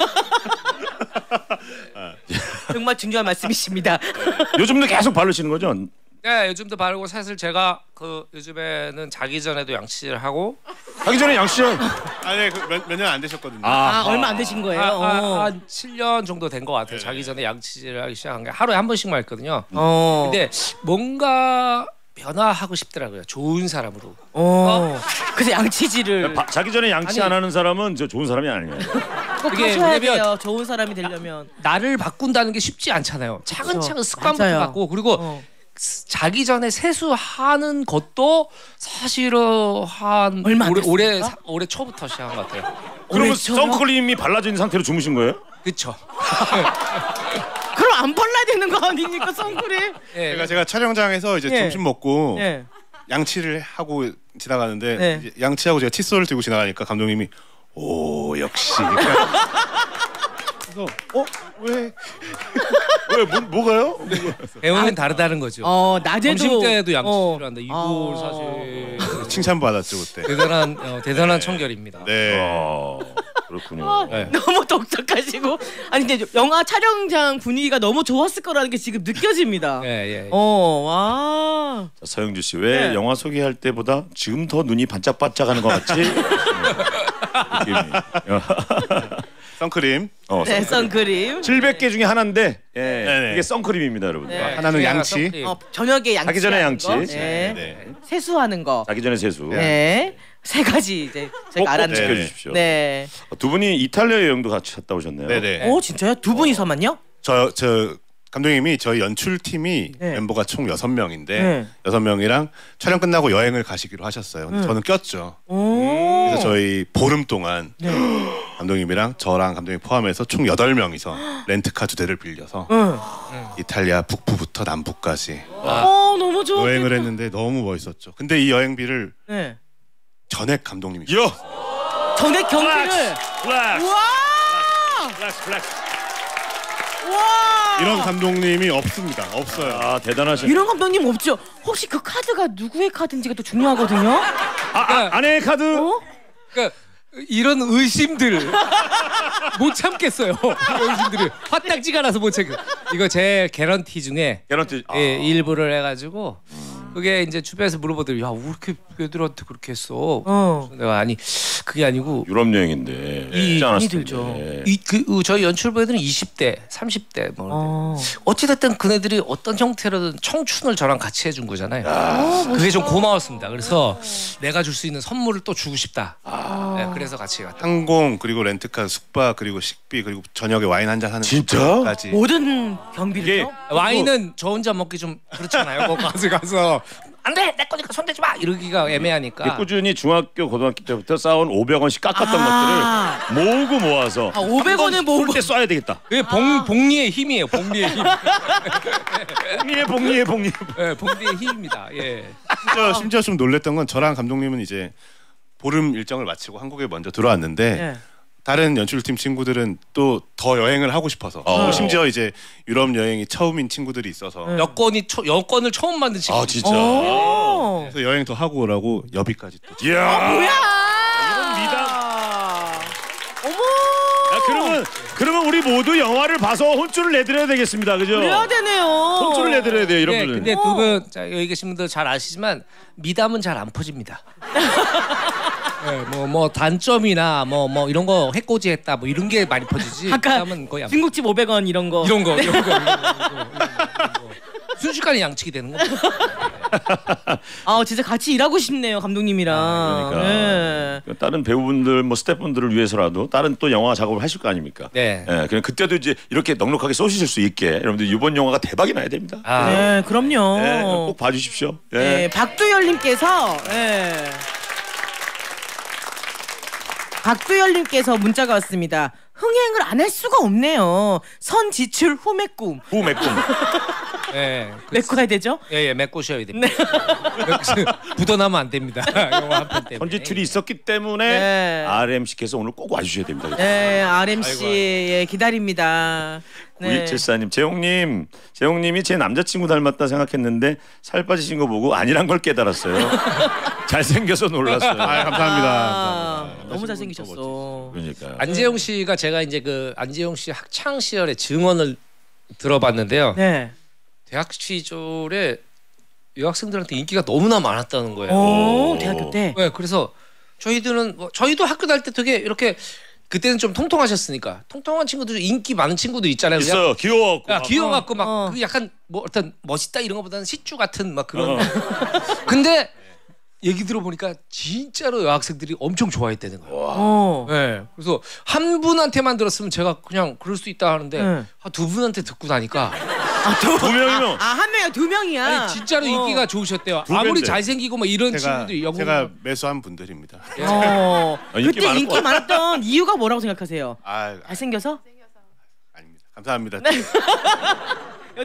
정말 중요한 말씀이십니다. 요즘도 계속 바르시는 거죠? 네, 요즘도 바르고 사실 제가 그 요즘에는 자기 전에도 양치질 하고 하기 전에 양치장. 아니 그몇년 안 되셨거든요. 아, 얼마 안 되신 거예요. 아, 어. 아, 한 7년 정도 된 것 같아요. 자기 전에 양치질을 하기 시작한 게 하루에 한 번씩만 했거든요. 어. 근데 뭔가 변화하고 싶더라고요. 좋은 사람으로. 어. 그래서 양치질을 바- 자기 전에 양치 아니. 안 하는 사람은 저 좋은 사람이 아니에요. 꼭 이게 하셔야 왜냐면- 돼요. 좋은 사람이 되려면. 나를 바꾼다는 게 쉽지 않잖아요. 차근차근 그쵸. 습관부터 맞아요. 바꾸고 그리고 어. 스- 자기 전에 세수하는 것도 사실은 한 얼마 안 올해 올해, 됐습니까? 사- 올해 초부터 시작한 것 같아요. 그러면 올해 초요? 선크림이 있는 상태로 주무신 거예요? 그렇죠. 그럼 안 발라야 되는 거 아닙니까 선크림? 예. 그러니까 제가 촬영장에서 이제 예. 점심 먹고 네. 양치를 하고 지나가는데 네. 이제 양치하고 제가 칫솔을 들고 지나가니까 감독님이 오 역시. 그러니까 그래서 어 왜 왜 뭐, 뭐가요? 배우는 다르다는 거죠. 어 낮에도 점심 때도 양치를 어. 한다. 이거 어. 사실 칭찬 받았죠 그때. 대단한 어, 대단한 청결입니다. 네. 어, 그렇군요. 네. 너무 독특하시고 아니 근데 영화 촬영장 분위기가 너무 좋았을 거라는 게 지금 느껴집니다. 예, 예. 어, 와. 자, 서영주 씨 왜 네. 영화 소개할 때보다 지금 더 눈이 반짝반짝하는 것 같지? 네. 느낌이. 선크림 어, 네, 선크림. 700개 중에 하나인데 예, 네네. 이게 선크림입니다, 여러분. 네. 하나는 중에 양치. 선크림. 어, 저녁에 양치. 자기 전에 양치. 네. 네. 세수하는 거. 자기 전에 세수. 네. 세 가지 이제 꼭, 제가 꼭 알았는데. 지켜주십시오. 네. 어, 두 분이 이탈리아 여행도 같이 갔다 오셨네요. 네네. 오 진짜요? 두 분이서만요? 저 저 감독님이 저희 연출팀이 네. 멤버가 총 여섯 명인데 네. 여섯 명이랑 촬영 끝나고 여행을 가시기로 하셨어요. 근데 저는 꼈죠. 오. 그래서 저희 보름 동안 네. 감독님이랑 저랑 감독님 포함해서 총 여덟 명이서 렌트카 두 대를 빌려서 응. 이탈리아 북부부터 남부까지 어 너무 좋아. 여행을 했는데 너무 멋있었죠. 근데 이 여행비를 네. 전액 감독님이 요 전액 경비를. flex 우와. flex flex. 이런 감독님이 없습니다. 없어요. 아 대단하신. 이런 감독님 없죠. 혹시 그 카드가 누구의 카드인지가 또 중요하거든요. 아, 아 아내의 카드. 어? 그러니까 이런 의심들 못 참겠어요. 의심들이 화딱지가 나서 못 참겠. 이거 제 개런티 중에 개런티. 아, 예, 일부를 해가지고 그게 이제 주변에서 물어보더니 야왜 이렇게 애들한테 그렇게 했어? 어. 그래서 내가 아니 그게 아니고 유럽 여행인데 이- 쉽지 않았을 이 들죠. 텐데. 이그 저희 연출부애들은 20대, 30대 뭐 어. 어찌 됐든 그네들이 어떤 형태로든 청춘을 저랑 같이 해준 거잖아요. 그게 좀 고마웠습니다. 그래서 내가 줄 수 있는 선물을 또 주고 싶다. 네, 그래서 같이 갔다. 항공 그리고 렌트카 숙박 그리고 식비 그리고 저녁에 와인 한 잔 하는 진짜? 까지 모든 경비를요? 이게 와인은 저 혼자 먹기 좀 그렇잖아요. 거기 가서 가서 안돼 내 거니까 손대지 마 이러기가 애매하니까. 꾸준히 중학교 고등학교 때부터 쌓아온 500원씩 깎았던 아. 것들을 모으고 모아서 아, 500원을 모으고 쏠때 쏴야 되겠다. 그게 봉 봉리의 힘이에요. 봉리의 힘. 복리에 복리에 복리. 예, 봉리의 힘입니다. 예. 심지어, 심지어 좀 놀랬던 건 저랑 감독님은 이제 보름 일정을 마치고 한국에 먼저 들어왔는데 네. 다른 연출팀 친구들은 또 더 여행을 하고 싶어서 어. 심지어 이제 유럽 여행이 처음인 친구들이 있어서 네. 여권이 초, 여권을 처음 만든 친구. 아 진짜. 오. 그래서 여행 더 하고 오라고 여비까지 또 이야. 뭐야? 이런 미담. 어머. 야, 그러면 그러면 우리 모두 영화를 봐서 혼쭐을 내드려야 되겠습니다. 그죠? 그래야 되네요. 혼쭐을 내드려야 돼요, 네, 여러분들. 근데 두 분 여기 계신 분들 잘 아시지만 미담은 잘 안 퍼집니다. 네, 뭐뭐 단점이나 뭐뭐 이런 거 해코지했다 뭐 이런 게 많이 퍼지지. 아까 거의 안 중국집 500원 이런 거. 이런 거 이런 거, 이런 거, 이런 거, 이런 거. 순식간에 양측이 되는 거. 아 진짜 같이 일하고 싶네요 감독님이랑. 아, 그러니까. 네. 다른 배우분들 뭐 스태프분들을 위해서라도 다른 또 영화 작업을 하실 거 아닙니까? 네. 예, 그냥 그때도 이제 이렇게 넉넉하게 쏘실 수 있게 여러분들 이번 영화가 대박이 나야 됩니다. 아, 네, 그럼요. 예, 꼭 봐주십시오. 예. 네, 박두열님께서 예. 박두열님께서 문자가 왔습니다. 흥행을 안 할 수가 없네요. 선 지출 후매 꿈. 후 매꿈. 네. 메꿔 가야 되죠? 예, 예, 메꾸셔야 됩니다. 묻어나면 안 됩니다. 영화 한편 때문에. 선지출이 있었기 때문에 네. RMC께서 오늘 꼭 와주셔야 됩니다. 네, RMC 예, 기다립니다. 네. 9274님, 재홍님, 재홍님이 제 남자친구 닮았다 생각했는데 살 빠지신 거 보고 아니란 걸 깨달았어요. 잘생겨서 놀랐어요. 아 감사합니다. 아, 감사합니다. 너무 잘생기셨어. 그러니까요. 안재용 씨가 제가 이제 그 안재용 씨 학창 시절의 증언을 들어봤는데요. 네. 대학 시절에 여학생들한테 인기가 너무나 많았다는 거예요. 오, 대학교 때. 네, 그래서 저희들은 뭐 저희도 학교 다닐 때 되게 이렇게 그때는 좀 통통하셨으니까 통통한 친구들 인기 많은 친구들 있잖아요. 그냥 있어, 귀여워. 야, 귀여워갖고 막 어. 그 약간 뭐 어떤 멋있다 이런 것보다는 시추 같은 막 어. 그런. 근데 얘기 들어보니까 진짜로 여학생들이 엄청 좋아했다는 거예요. 어. 네, 그래서 한 분한테만 들었으면 제가 그냥 그럴 수 있다 하는데 네. 한두 분한테 듣고 나니까 두 명이면 아, 한 명이야, 두 명이야. 아니 진짜로 어. 인기가 좋으셨대요. 두 아무리. 잘생기고 뭐 이런 제가 친구들이 영국 제가 매수한 분들입니다. 어. 아, 인기 그때 많을 인기 것 많았던 이유가 뭐라고 생각하세요? 아 잘생겨서? 아닙니다. 감사합니다.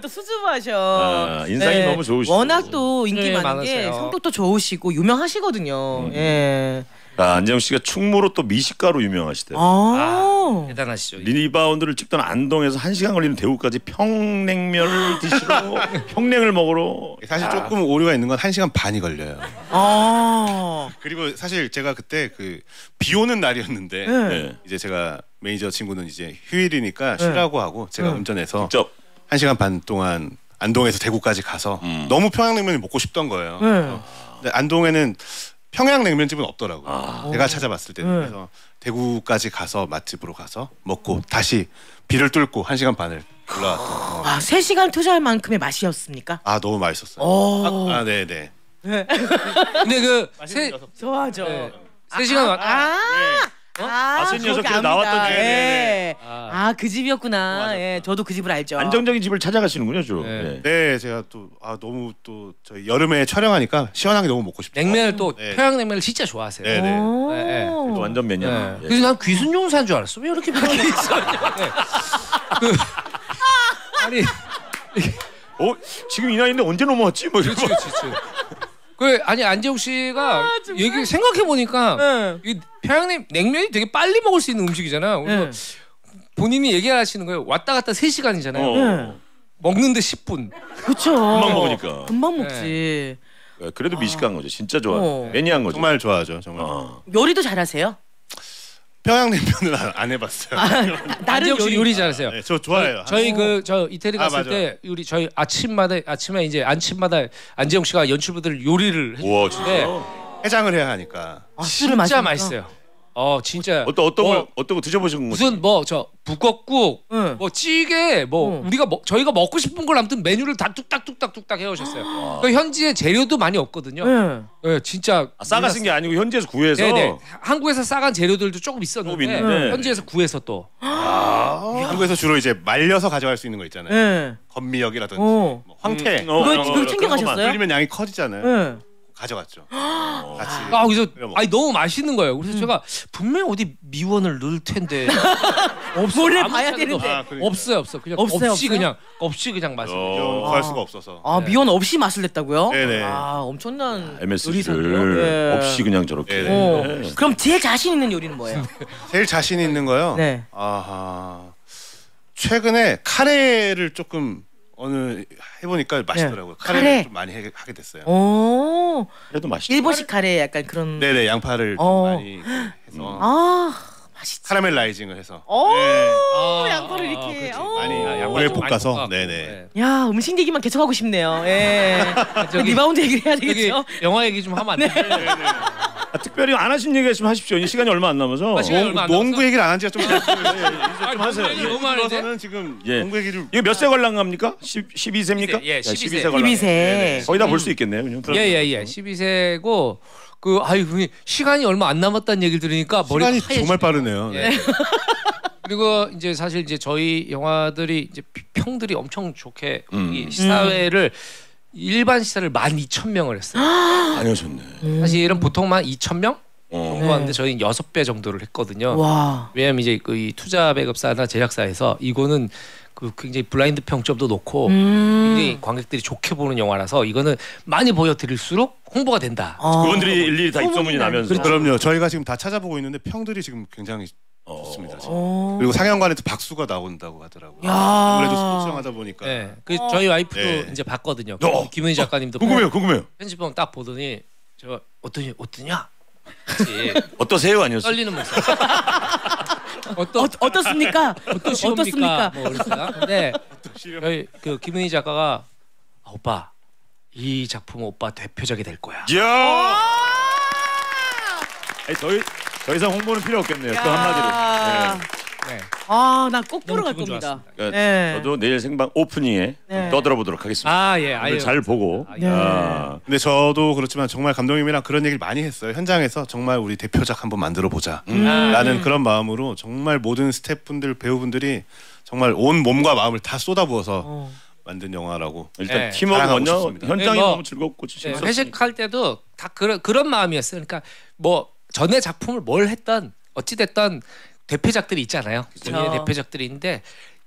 또 수줍어하셔. 아, 인상이 너무 좋으시고. 워낙 또 인기 네, 많은 게 많으세요. 성격도 좋으시고 유명하시거든요. 예. 아, 안재홍 씨가 충무로 또 미식가로 유명하시대요. 아. 대단하시죠. 리바운드를 찍던 안동에서 한 시간 걸리는 대구까지 평냉면을 드시러 평냉을 먹으러 사실 조금 오류가 있는 건 1시간 반이 걸려요. 아. 그리고 사실 제가 그때 그 비 오는 날이었는데 네. 네. 이제 제가 매니저 친구는 이제 휴일이니까 쉬라고 하고 제가 네. 운전해서 직접 한 시간 반 동안 안동에서 대구까지 가서 음. 너무 평양냉면이 먹고 싶던 거예요. 네. 근데 안동에는 평양냉면집은 없더라고요. 아. 제가 찾아봤을 때는 네. 그래서 대구까지 가서 맛집으로 가서 먹고 다시 비를 뚫고 한 시간 반을 올라왔던. 아, 3시간 투자할 만큼의 맛이었습니까? 아 너무 맛있었어요. 오. 아, 네, 네. 근데 그 세 좋아하죠. 네. 세 시간 왔- 아. 아, 아시는 녀석들 압니다. 나왔던 예. 네, 아. 아, 그 집이었구나. 예, 저도 그 집을 알죠. 안정적인 집을 찾아가시는군요, 주로. 네. 네. 네, 제가 또 아 너무 또 저희 여름에 촬영하니까 시원하게 너무 먹고 싶어요. 냉면을 또 네. 평양냉면을 진짜 좋아하세요. 네, 네. 오. 네, 네. 또 완전 매니아. 네. 예. 그래서 난 귀순용사인 줄 알았어. 왜 이렇게 평양이 있었냐. 네. 그, 아니 어 지금 이 나이인데 언제 넘어왔지? 뭐. 그렇지. 그렇지. 그 아니 안재욱 씨가 얘기 생각해 보니까 네. 이 평양냉 냉면이 되게 빨리 먹을 수 있는 음식이잖아. 그래서 네. 본인이 얘기하시는 거예요. 왔다 갔다 3 시간이잖아요. 어. 네. 먹는데 10분. 그쵸. 금방 먹으니까. 금방 먹지. 네, 그래도 미식가인 거죠. 진짜 좋아. 어. 매니아인 거죠. 정말 좋아하죠, 정말. 어. 요리도 잘하세요? 평양냉면은 안, 안 해봤어요. 나름 안재욱 씨 요리. 요리 잘하세요. 네, 저 좋아해요. 저희 그 저 이태리 아, 갔을 맞아요. 때 우리 저희 아침마다 아침에 이제 아침마다 안재영 씨가 연출부들 요리를 우와 해주는데. 해장을 해야 하니까. 아, 술을 진짜 마시니까. 맛있어요. 어 진짜 어떤 어떤 뭐, 걸 어떤 거 드셔보신 거지? 무슨 뭐 저 북엇국 응. 뭐 찌개 뭐 응. 우리가 먹- 저희가 먹고 싶은 걸 아무튼 메뉴를 다 뚝딱 뚝딱 뚝딱 해오셨어요. 그 현지에 재료도 많이 없거든요. 네. 예, 진짜 아, 싸가신 게 아니고 현지에서 구해서. 네네 한국에서 싸간 재료들도 조금 있었는데 조금 있는데. 현지에서 구해서 또 한국에서 주로 이제 말려서 가져갈 수 있는 거 있잖아요. 네. 건미역이라든지 어. 뭐 황태. 음, 어, 그걸- 어, 그걸 어, 챙겨가셨어요? 끓이면 양이 커지잖아요. 네. 가져갔죠. 같이. 아 그래서 먹고. 아니 너무 맛있는 거예요. 그래서 제가 분명 히 어디 미원을 넣을 텐데 없어 몰래 아무 봐야 되는데. 아, 그러니까. 없어요 없어 그냥 없어요, 없이 없어요? 그냥 없이 그냥. 어. 이건 구할 수가 없어서. 아 미원 없이 맛을 냈다고요? 네네. 아 엄청난 MSG를. 예. 없이 그냥 저렇게. 네네. 어. 네. 그럼 제일 자신 있는 요리는 뭐예요? 제일 자신 있는 거요. 네. 아하. 최근에 카레를 조금 어느 해보니까 맛있더라고요. 카레를 카레. 좀 많이 해- 하게 됐어요. 오 그래도 맛있. 일본식 카레 약간 그런. 네네 양파를 좀 어. 많이 해서 아 caramelizing을 해서 오 아, 양파를 아, 이렇게. 그렇지. 오. 많이 아, 양파 오래 좀 많이 볶아서 볶아갖고, 네네. 네. 야 음식 얘기만 계속 하고 싶네요. 예. 저기- 리바운드 얘기를 해야 여기 되겠죠. 영화 얘기 좀 하면 안 돼? 아, 특별히 안 하신 얘기 있으면 하십시오. 이 시간이 얼마 안 남아서. 아, 시간이 농- 얼마 안 농구 남았어? 얘기를 안 한 지가 좀좀 하세요. 너무 많은데? 들어서는 지금 예. 농구 얘기를 이게 몇 세 관람 갑니까? 12세입니까? 예, 12세. 관람. 12세. 거의 다 볼 수 있겠네요. 그냥. 예 예 예. 12세고 그 아유 그 시간이 얼마 안 남았다는 얘기를 들으니까 머리가 시간이 하얘지네. 정말 빠르네요. 예. 그리고 이제 사실 이제 저희 영화들이 이제 평들이 엄청 좋게 음. 이 시사회를 일반 시사를 12,000명을 했어요. 많이 하셨네. 사실은 보통만 2,000명 어. 정도 하는데 저희는 6배 정도를 했거든요. 와. 왜냐면 이제 그이 투자 배급사나 제작사에서 이거는 그 굉장히 블라인드 평점도 높고 음. 굉장히 관객들이 좋게 보는 영화라서 이거는 많이 보여드릴수록 홍보가 된다. 어. 그분들이 일일이 다 입소문이 소문이 나면서. 그렇죠. 그럼요. 저희가 지금 다 찾아보고 있는데 평들이 지금 굉장히 어. 좋습니다. 지금. 어. 그리고 상영관에도 박수가 나온다고 하더라고요. 야. 아무래도 스포츠 영화다 보니까. 네, 그 저희 와이프도 네. 이제 봤거든요. 어. 김은희 작가님도 궁금해요, 궁금해요. 편집본 딱 보더니 저 어떠니 어떠냐? 어떠세요? 아니었어요? 떨리는 목소리. 어떠 어, 어떻습니까? 어떠십니까? 어떻습니까? 뭐 그랬어요. 근데 저희 그 김은희 작가가 아, 오빠 이 작품 은 오빠 대표작이 될 거야. 이야. 아니, 더, 이- 더 이상 홍보는 필요 없겠네요. 그 한마디로. 네. 네. 아, 나 꼭 보러 너무 갈 기분 겁니다. 좋았습니다. 그러니까 네. 저도 내일 생방 오프닝에 네. 떠들어보도록 하겠습니다. 아 예, 오늘 아유. 잘 보고. 아, 네. 아, 근데 저도 그렇지만 정말 감독님이랑 그런 얘기를 많이 했어요. 현장에서 정말 우리 대표작 한번 만들어 보자. 음. 라는 그런 마음으로 정말 모든 스태프분들 배우분들이 정말 온 몸과 마음을 다 쏟아부어서 어. 만든 영화라고 일단 네. 팀워크는요 싶습니다. 현장이 네, 뭐, 너무 즐겁고 네, 재밌었어요. 회식할 때도 다 그런 그런 마음이었어요. 그러니까 뭐 전에 작품을 뭘 했던 어찌 됐던 대표작들이 있잖아요. 본인의 대표작들이 있는데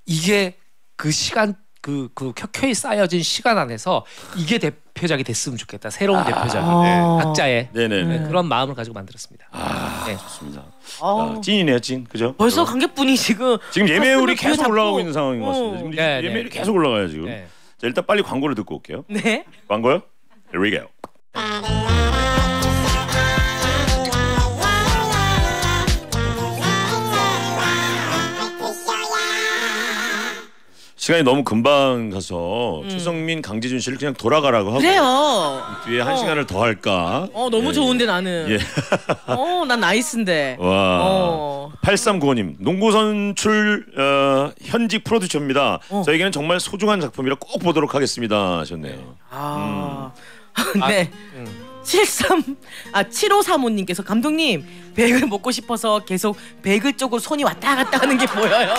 이게 그 시간 그 그 켜켜이 쌓여진 시간 안에서 이게 대표작이 됐으면 좋겠다. 새로운 대표작. 아. 각자의 네네. 네, 그런 마음을 가지고 만들었습니다. 아 네. 좋습니다. 어. 아, 찐이네요, 찐. 그죠? 벌써 관객분이 지금 지금 예매율이 가슴을 계속 잡고. 올라가고 있는 상황인 것 같습니다. 어. 지금 네, 예매율이 네. 계속 올라가요 지금. 네. 자 일단 빨리 광고를 듣고 올게요. 네. 광고요? Here we go. 시간이 너무 금방 가서 최성민, 강재준 씨를 그냥 돌아가라고 하고 그래요. 뒤에 한 어. 시간을 더 할까? 어 너무 예. 좋은데 나는. 예. 어, 난 nice인데. 와. 어. 8395님 농구 선출 어, 현직 프로듀서입니다. 어. 저에게는 정말 소중한 작품이라 꼭 보도록 하겠습니다. 하셨네요. 아. 음. 네. 음. 73, 아, 7535님께서 감독님, 베이글 먹고 싶어서 계속 베이글 쪽으로 손이 왔다 갔다 하는 게 보여요.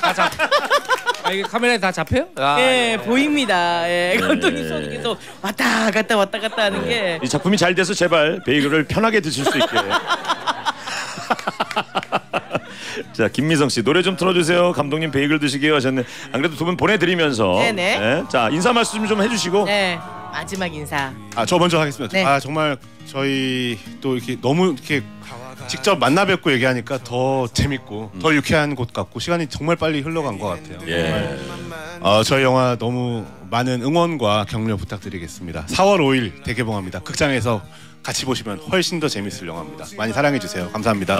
다 잡. 아 이게 카메라에 다 잡혀요? 아, 예, 보입니다. 예, 감독님 네. 손이 계속 왔다 갔다 왔다 갔다 하는 게. 이 작품이 잘 돼서 제발 베이글을 편하게 드실 수 있게. 자 김미성 씨 노래 좀 틀어주세요. 감독님 베이글 드시게 하셨네. 안 그래도 두 분 보내드리면서. 네네. 네, 자 인사 말씀 좀 해주시고. 네, 마지막 인사. 아 저 먼저 하겠습니다. 네. 아 정말 저희 또 이렇게 너무 이렇게 직접 만나 뵙고 얘기하니까 더 재밌고 더 유쾌한 곳 같고 시간이 정말 빨리 흘러간 것 같아요. 예. 어, 저희 영화 너무 많은 응원과 격려 부탁드리겠습니다. 4월 5일 대개봉합니다. 극장에서 같이 보시면 훨씬 더 재밌을 영화입니다. 많이 사랑해 주세요. 감사합니다.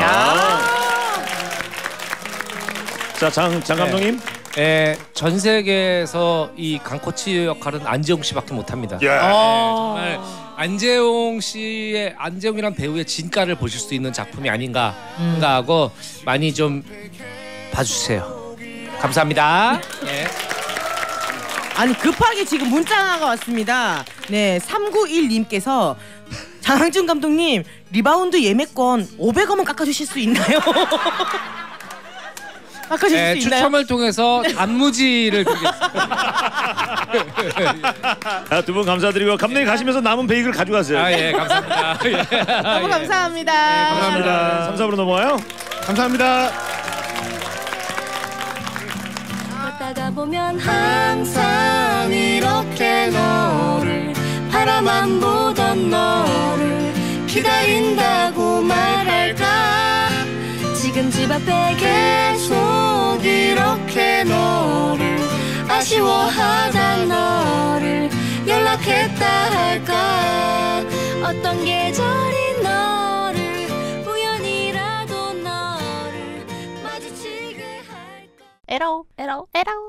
자 장 장 감독님. 예, 전 세계에서 이 강코치 역할은 안재홍 씨밖에 못합니다. 예. 어. 정말 안재홍 씨의 안재홍이란 배우의 진가를 보실 수 있는 작품이 아닌가 생각하고 많이 좀 봐주세요. 감사합니다. 예. 아니 급하게 지금 문자가 왔습니다. 네, 391님께서 장항준 감독님 리바운드 예매권 500원만 깎아주실 수 있나요? 깎아주실 예, 수 있나요? 추첨을 통해서 단무지를 드리겠습니다. 아, 두분 감사드리고 감독님 가시면서 남은 베이글 가져가세요. 아, 예, 감사합니다. 예. 너무 감사합니다. 감사합니다. 3, 4부로 넘어와요. 감사합니다. 걷다가 보면 항상 이렇게 너를 바라만 보던 너를 기다린다고 말할까 지금 집 앞에 계속 이렇게 너를 아쉬워하다 너를 연락했다 할까? 어떤 계절이 너를 우연이라도 너를 마주치게 할까? 에라오 에라오 에라오